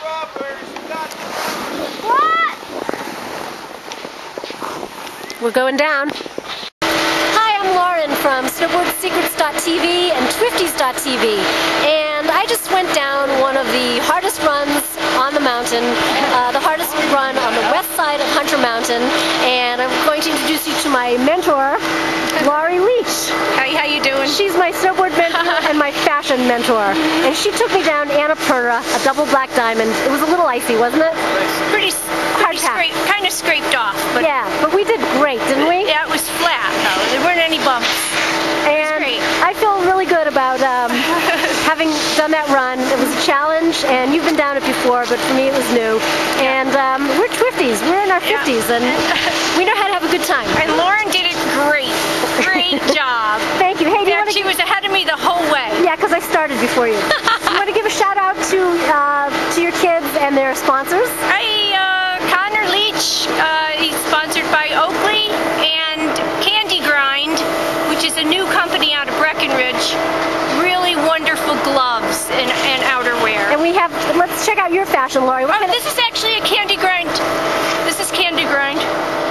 What? We're going down. Hi, I'm Lauren from snowboardsecrets.tv and twifties.tv, and I just went down one of the hardest runs on the mountain, uh, the hardest run on the west side of Hunter Mountain, and I'm going to introduce you to my mentor, Laurie Lee. She's my snowboard mentor and my fashion mentor. And she took me down Annapurna, a double black diamond. It was a little icy, wasn't it? Pretty, pretty pack. scrape, kind of scraped off, but Yeah, but we did great, didn't we? yeah, it was flat though. There weren't any bumps. And. I feel really good about um, having done that run. It was a challenge, and you've been down it before, but for me it was new. And um, we're Twifties. We're in our Yeah. 50s, and we know how to have a good time. And Lauren did it great. Great job. Thank you. Hey, do you In want fact, to? she was ahead of me the whole way. Yeah, because I started before you. you want to give a shout out to uh, to your kids and their sponsors? Hi, uh, Connor Leach. Uh, he's sponsored by Oakley and Candy Grind, which is a new company out of Breckenridge. Really wonderful gloves and, and outerwear. And we have. Let's check out your fashion, Laurie. What Oh, this is actually a Candy Grind. This is Candy Grind.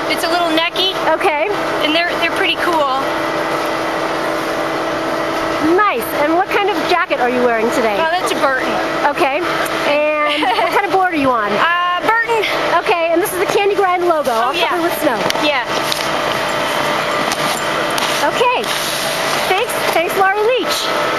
It's a little necky, okay, and they're they're pretty cool. jacket are you wearing today? Oh, that's a Burton. Okay. And what kind of board are you on? Uh, Burton. Okay, and this is the Candy Grind logo, oh, yeah. with snow. Yeah. Okay. Thanks, thanks Laura Leach.